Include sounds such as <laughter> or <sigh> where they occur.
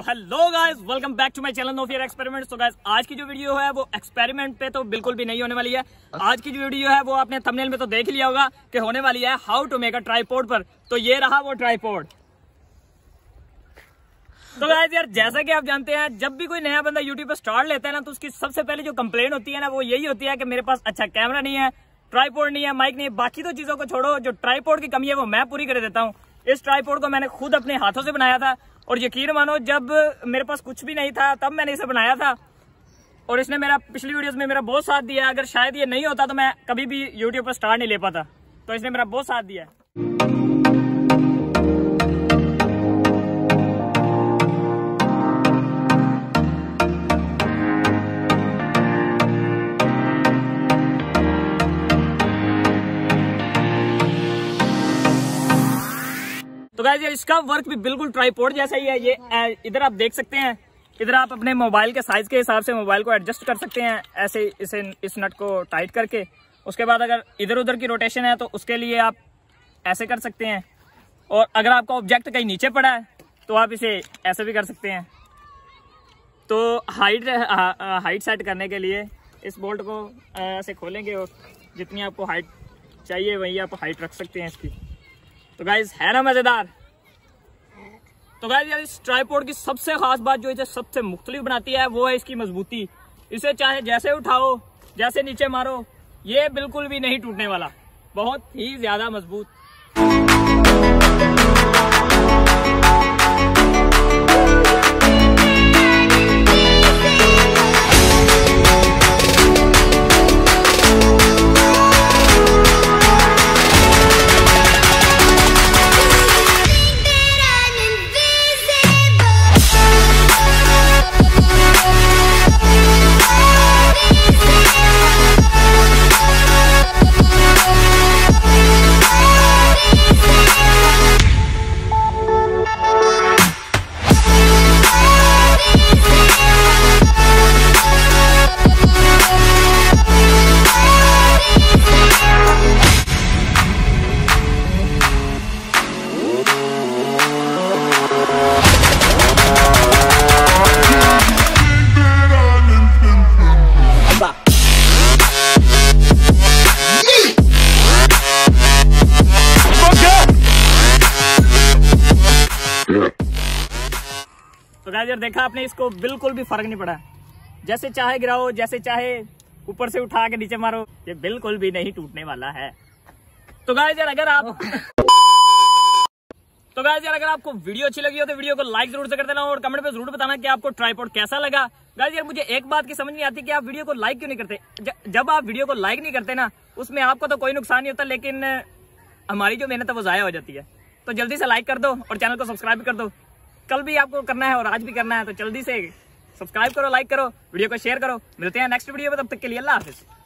तो hello guys welcome back to my channel no fear experiment तो guys आज की जो वीडियो है वो एक्सपेरिमेंट पे तो बिल्कुल भी नहीं होने वाली है। आज की जो वीडियो है वो आपने थंबनेल में तो देख लिया होगा कि होने वाली है how to make a tripod पर। तो ये रहा वो ट्राईपोर्ड तो गाइस यार, जैसा कि आप जानते हैं, जब भी कोई नया बंदा यूट्यूब पर स्टार्ट लेता है ना तो उसकी सबसे पहले जो कंप्लेन होती है ना, वो यही होती है कि मेरे पास अच्छा कैमरा नहीं है ट्राईपोर्ड नहीं है माइक नहीं है, बाकी तो चीज़ों को छोड़ो, जो ट्राईपोर्ड की कमी है वो मैं पूरी कर देता हूँ। इस ट्राईपोर्ड को मैंने खुद अपने हाथों से बनाया था। और यकीन मानो, जब मेरे पास कुछ भी नहीं था, तब मैंने इसे बनाया था। और इसने मेरा, पिछली वीडियोस में मेरा बहुत साथ दिया अगर शायद ये नहीं होता तो मैं कभी भी यूट्यूब पर स्टार नहीं ले पाता। तो इसने मेरा बहुत साथ दिया तो यार इसका वर्क भी बिल्कुल ट्राईपोर्ट जैसा ही है ये। इधर आप देख सकते हैं, इधर आप अपने मोबाइल के साइज़ के हिसाब से मोबाइल को एडजस्ट कर सकते हैं, ऐसे इसे, इस नट को टाइट करके। उसके बाद अगर इधर उधर की रोटेशन है तो उसके लिए आप ऐसे कर सकते हैं। और अगर आपका ऑब्जेक्ट कहीं नीचे पड़ा है तो आप इसे ऐसे भी कर सकते हैं। तो हाइट हाइट सेट करने के लिए इस बोल्ट को ऐसे खोलेंगे और जितनी आपको हाइट चाहिए, वही आप हाइट रख सकते हैं इसकी। तो गाइज़ है ना मज़ेदार? तो गाइज़ यार इस ट्राईपोर्ड की सबसे खास बात जो इसे सबसे मुख्तलिफ़ बनाती है, वो है इसकी मजबूती। इसे चाहे जैसे उठाओ, जैसे नीचे मारो, ये बिल्कुल भी नहीं टूटने वाला। बहुत ही ज़्यादा मज़बूत। तो गाइस यार देखा आपने, इसको बिल्कुल भी फ़र्क नहीं पड़ा। जैसे चाहे गिराओ, जैसे चाहे ऊपर से उठा के नीचे मारो, ये बिल्कुल भी नहीं टूटने वाला है। तो गाइस यार अगर आप <laughs> तो गाइस यार अगर आपको वीडियो अच्छी लगी हो तो वीडियो को लाइक ज़रूर से कर देना और कमेंट पे ज़रूर बताना कि आपको ट्राईपोर्ट कैसा लगा। गाइस यार मुझे एक बात की समझ नहीं आती कि आप वीडियो को लाइक क्यों नहीं करते? जब आप वीडियो को लाइक नहीं करते ना, उसमें आपको तो कोई नुकसान नहीं होता, लेकिन, हमारी जो मेहनत है, वो जाया हो जाती है। तो जल्दी से लाइक कर दो और चैनल को सब्सक्राइब कर दो। कल भी आपको करना है और आज भी करना है तो जल्दी से सब्सक्राइब करो लाइक करो वीडियो को शेयर करो। मिलते हैं नेक्स्ट वीडियो में, तब तक के लिए अल्लाह हाफिज़।